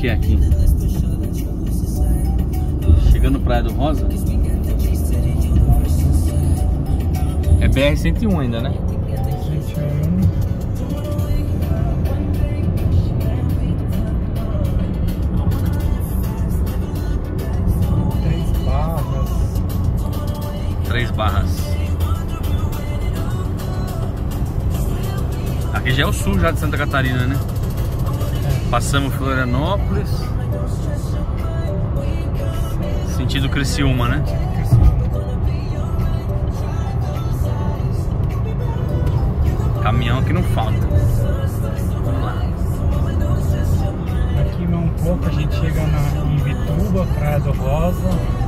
que é aqui? Chegando Praia do Rosa? É BR-101 ainda, né? 21. Três barras. Três barras. Aqui já é o sul já de Santa Catarina, né? Passamos Florianópolis. Sentido Criciúma, né? Caminhão que não falta. Vamos lá. Aqui mais um pouco a gente chega na, em Vituba, Praia do Rosa.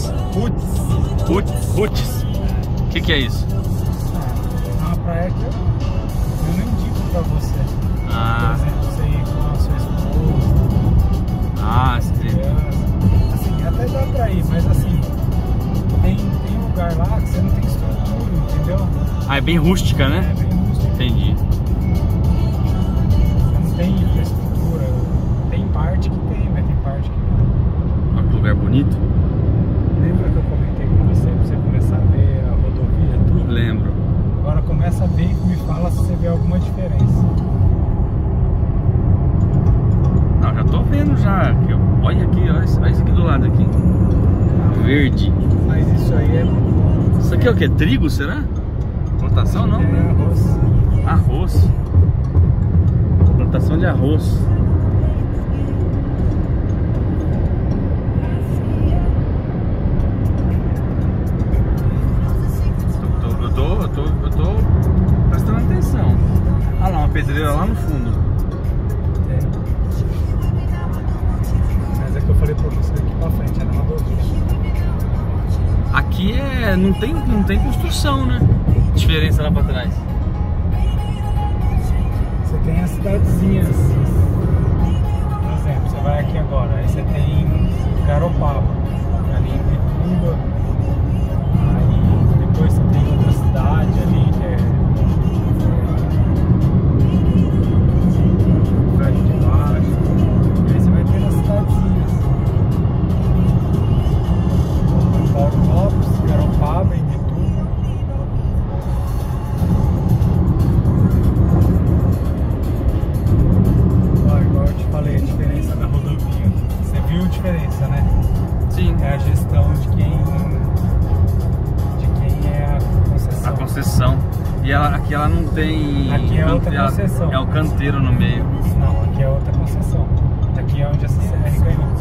Rudes. Rudes? Rudes? O que, que é isso? É uma praia que eu, eu não indico pra você. Ah, Por exemplo, você ir com a sua esposa, ah, sim. Assim, até dá pra ir, mas assim, tem, tem lugar lá que você não tem estrutura, entendeu? Ah, é bem rústica, É né? bem você vê alguma diferença. Não, já tô vendo já. Aqui. Olha aqui, olha isso, olha isso aqui do lado aqui. Verde. Mas isso aí é. Isso aqui é o que? Trigo, será? Plantação não? É arroz. Arroz. Plantação de arroz. Tem, não tem construção, né? Diferença lá pra trás. Você tem as cidadezinhas. Tem. Aqui é outra ela- concessão. É o canteiro no meio. Não, aqui é outra concessão. Aqui é onde a CCR ganhou.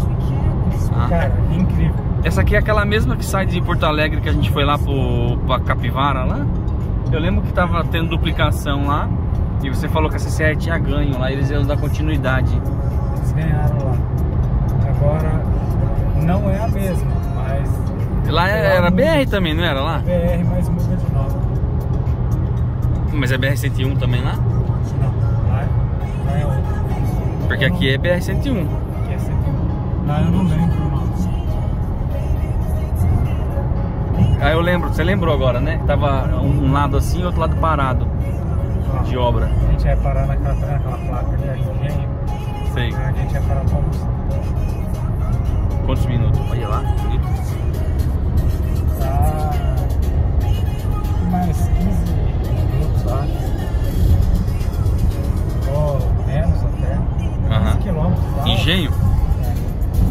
Ah. Cara, incrível. Essa aqui é aquela mesma que sai de Porto Alegre que a gente foi lá pro, pra Capivara lá. Eu lembro que tava tendo duplicação lá. E você falou que a CCR tinha ganho lá, eles iam dar continuidade. Eles ganharam lá. Agora, não é a mesma, mas. Lá é- era BR também, não era lá? BR, mas nome. Mas é BR-101 também lá? Não, lá, é- lá é. Porque aqui é BR-101. Aqui é 101. Lá eu não lembro o nome. Ah, eu lembro, você lembrou agora, né? Tava um lado assim e outro lado parado Ó, de obra. A gente vai parar naquela, naquela placa ali, a engenho. Sei. A gente vai parar pra almoçar. Quantos minutos? Olha lá, bonito. Minutos, acho. Ou menos até. 15 Aham. quilômetros. Tá? Engenho? É.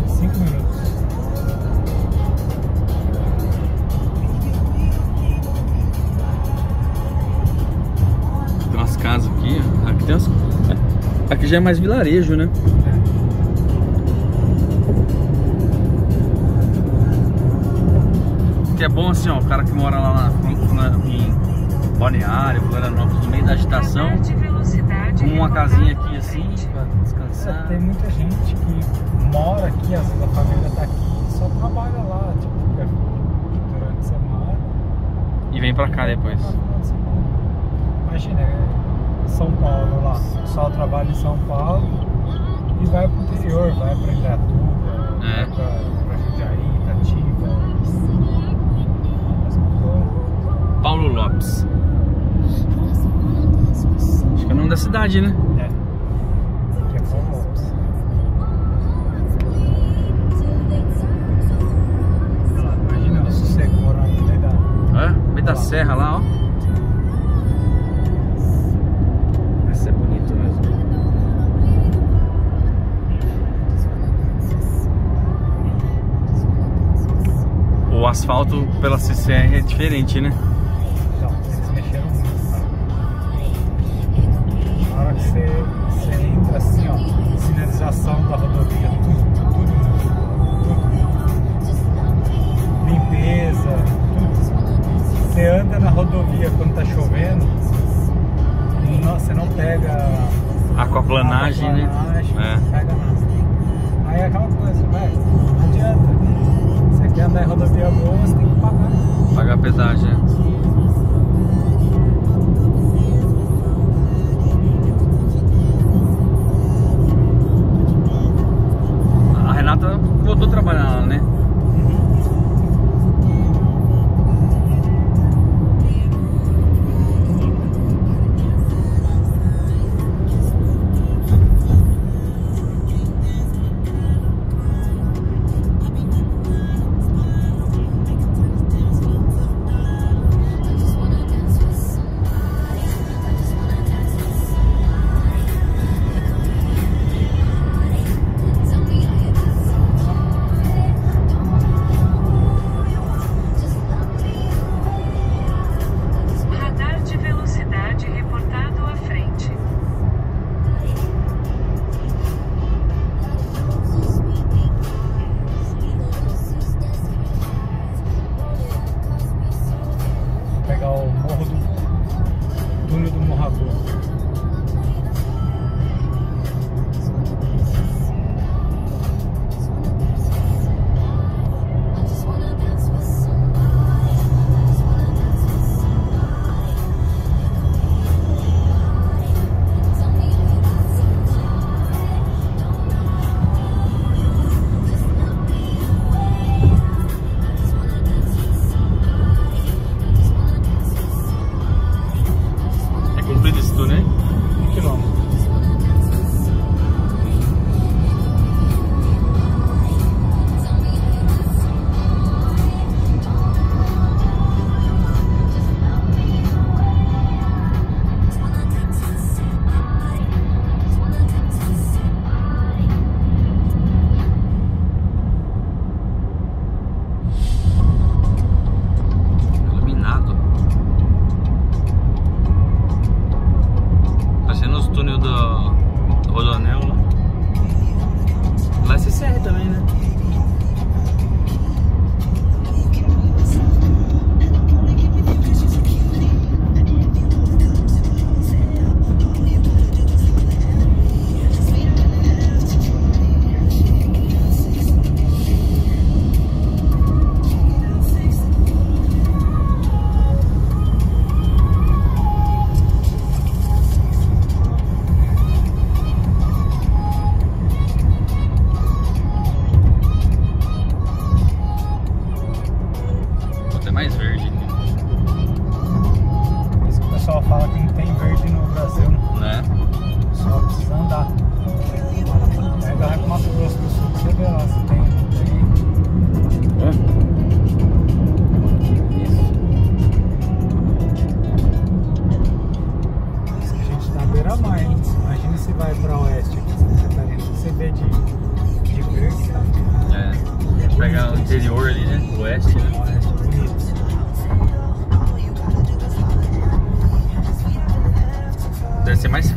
5 minutos. Tem umas casas aqui. Aqui tem umas... Aqui já é mais vilarejo, né? Que é bom assim, ó, o cara que mora lá na, Balneário, Florianópolis, no meio da agitação, com uma casinha aqui assim, pra É, descansar. tem muita gente que mora aqui, às vezes a família tá aqui e só trabalha lá, tipo, fica durante a semana. E vem pra cá depois. Imagina, é São Paulo lá, só trabalha em São Paulo e vai pro interior, vai pra Indatuba, É. vai pra, cidade, né? É. Aqui é lá, Imagina o sossego morando no meio da. É, no meio da serra lá, ó. Esse é bonito mesmo. O asfalto pela CCR é diferente, né? Assim, ó, sinalização da rodovia, tudo, tudo, tudo. Limpeza, tudo. Você anda na rodovia quando tá chovendo, não- você não pega Aquaplanagem, né? É. não pega nada. Aí é aquela coisa, velho, não adianta. Você quer andar em rodovia boa, você tem que pagar. Pagar pedágio, é.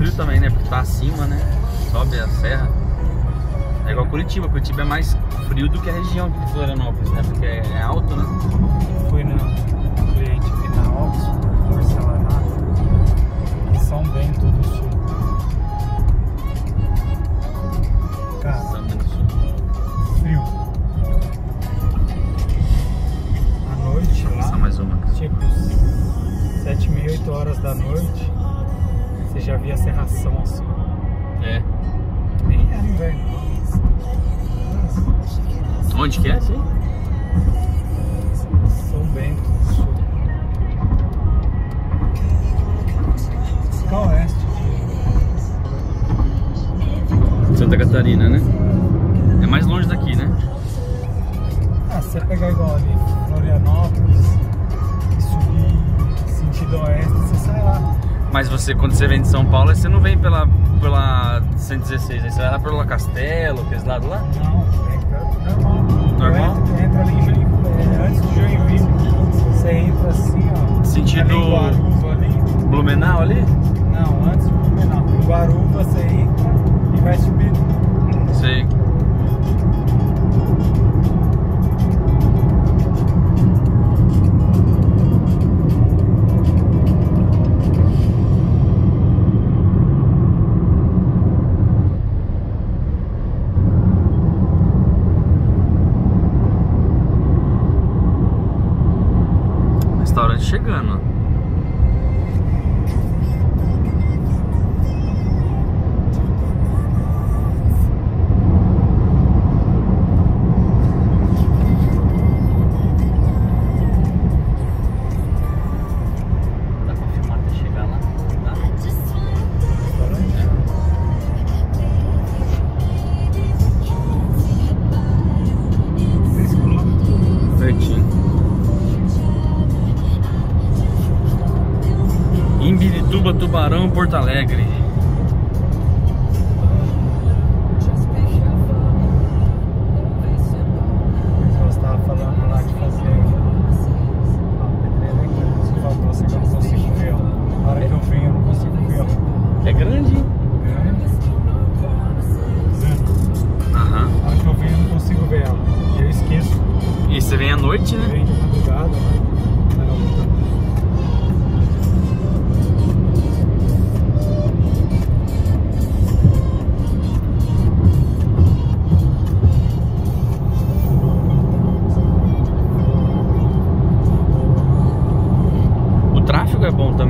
Frio também, né? Porque tá acima, né? Sobe a serra. É igual Curitiba. Curitiba é mais frio do que a região de Florianópolis, né? Porque é alto, né? Catarina, né? É mais longe daqui, né? Ah, se você pegar igual ali, Florianópolis, e subir sentido oeste, você sai lá. Mas você, quando você vem de São Paulo, você não vem pela, pela 116, aí você vai lá pela Castelo, aqueles lados lá? Não, entra normal. Normal? Entra, entra ali em Joinville, é, antes de Joinville. Você entra assim, ó. Sentido- ali Guaruva ali. Blumenau ali? Não, antes de Blumenau. Em Guaruva você entra e vai subir. Sei. Restaurante chegando. Tubarão, Porto Alegre.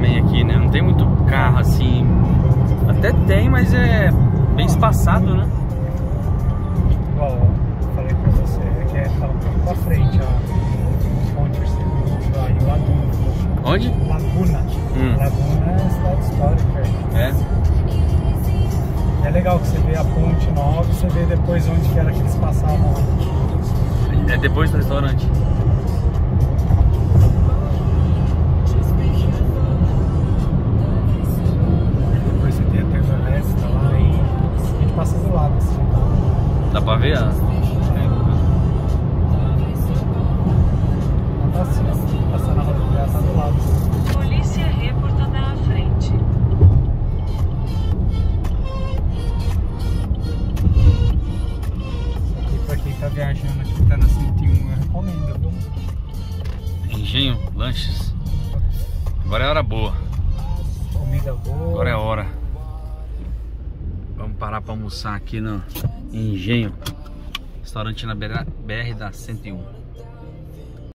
Também aqui, né? Não tem muito carro assim. Até tem, mas é bem espaçado, né? Igual eu falei pra você, é que é tá um pra frente, ó. Lá em Laguna. Onde? Laguna. Hum. Laguna é cidade histórica. É. É legal que você vê a ponte nova e você vê depois onde que era que eles passavam lá. É depois do restaurante. Passa do lado assim. Dá pra ver a. Ela tá assim, almoçar aqui no Engenho. Restaurante na BR da 101.